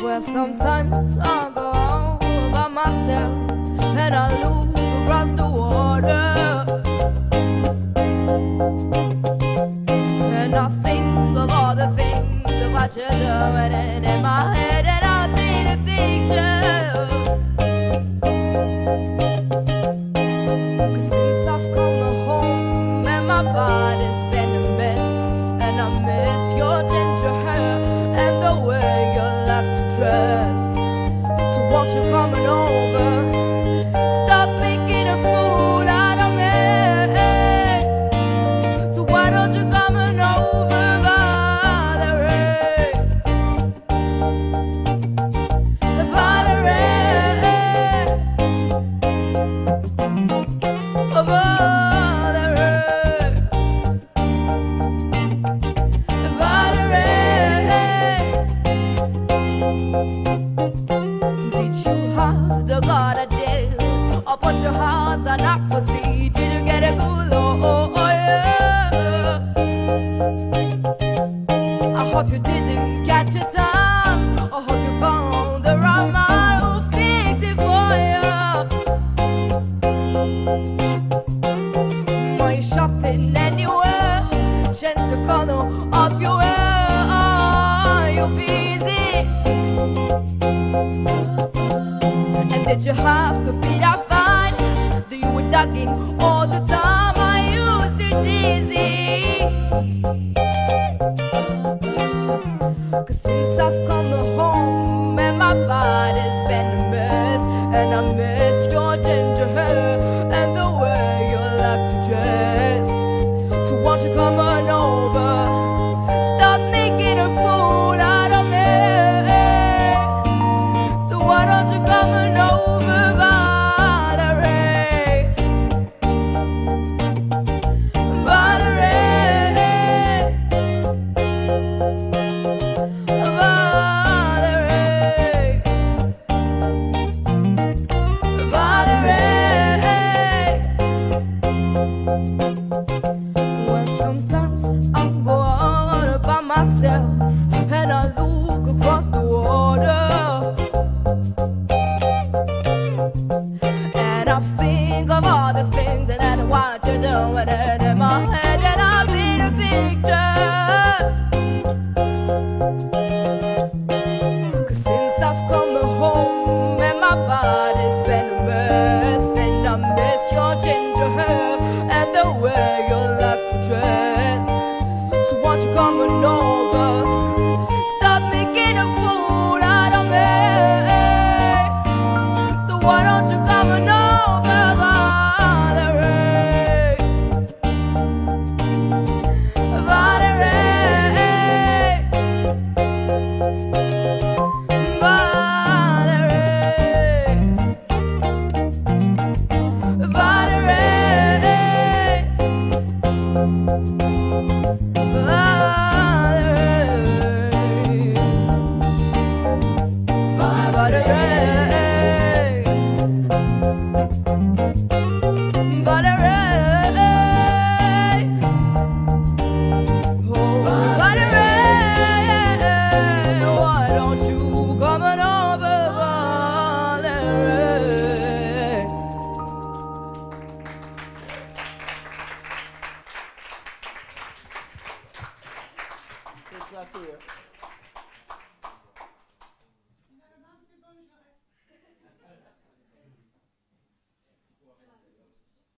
Well, sometimes I go out by myself and I look across the water. And I think of all the things that I you're doing in my head, like Did you have to go to jail or put your hands on sea? Did you get a good oh, oh, oh? I hope you didn't catch your time. I hope you found the right man who fix it for you. You shopping anywhere? Change the color of your hair. that you have to be that fine. Do you were talking all the time? I used to dizzy. Cause since I've come home and my body's been a mess and I'm. your ginger hair, and the way you like to dress. So won't you come and know?